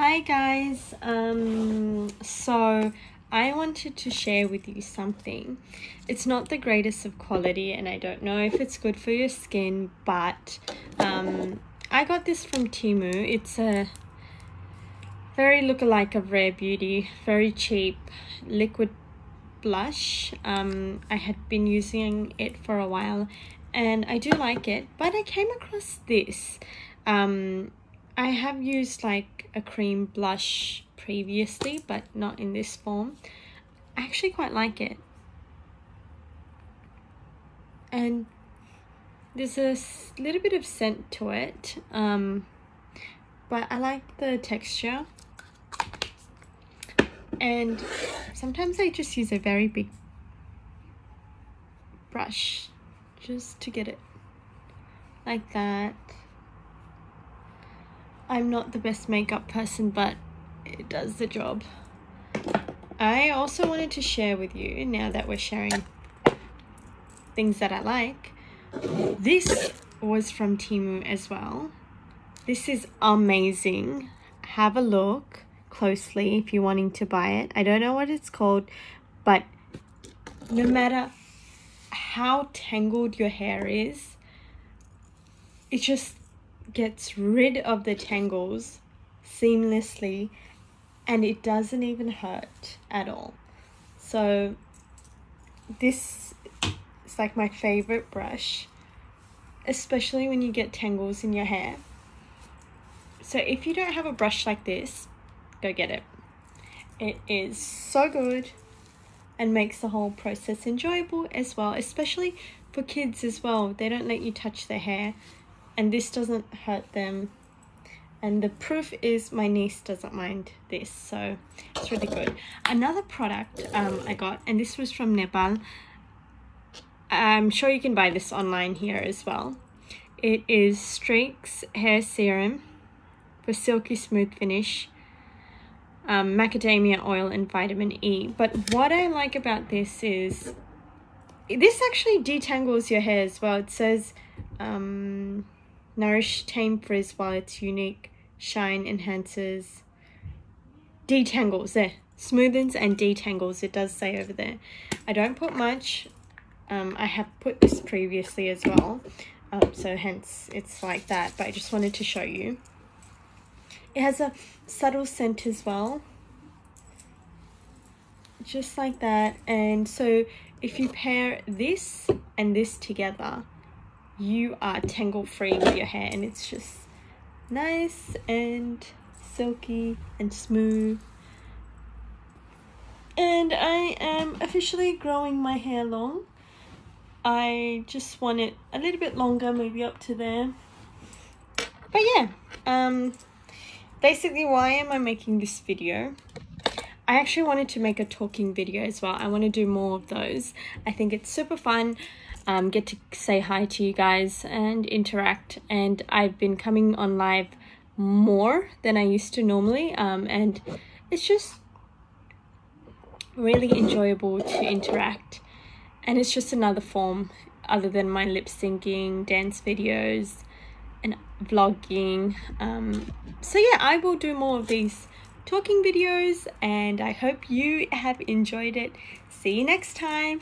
Hi guys, um, so I wanted to share with you something. It's not the greatest of quality and I don't know if it's good for your skin, but um, I got this from Temu. It's a very look-alike of Rare Beauty, very cheap liquid blush. Um, I had been using it for a while and I do like it, but I came across this. Um, I have used like a cream blush previously, but not in this form. I actually quite like it. And there's a little bit of scent to it, um, but I like the texture. And sometimes I just use a very big brush just to get it like that. I'm not the best makeup person, but it does the job. I also wanted to share with you, now that we're sharing things that I like, this was from Temu as well. This is amazing. Have a look closely if you're wanting to buy it. I don't know what it's called, but no matter how tangled your hair is, it just gets rid of the tangles seamlessly and it doesn't even hurt at all. So this is like my favorite brush, especially when you get tangles in your hair. So if you don't have a brush like this, go get it. It is so good and makes the whole process enjoyable as well, especially for kids as well. They don't let you touch their hair and this doesn't hurt them. And the proof is my niece doesn't mind this so it's really good. Another product um, I got and this was from Nepal. I'm sure you can buy this online here as well. It is Streax hair serum for silky smooth finish um, macadamia oil and vitamin E. But what I like about this is this actually detangles your hair as well. It says um, Nourish Tame Frizz while its unique shine enhances, detangles there, smoothens and detangles, it does say over there. I don't put much, um, I have put this previously as well, um, so hence it's like that, but I just wanted to show you. It has a subtle scent as well, just like that, and so if you pair this and this together, you are tangle free with your hair and it's just nice and silky and smooth. And I am officially growing my hair long. I just want it a little bit longer maybe up to there. But yeah um basically why am I making this video? I actually wanted to make a talking video as well. I want to do more of those. I think it's super fun um, get to say hi to you guys and interact. And I've been coming on live more than I used to normally. Um, and it's just really enjoyable to interact. And it's just another form other than my lip syncing, dance videos, and vlogging. Um, so yeah, I will do more of these talking videos and I hope you have enjoyed it. See you next time.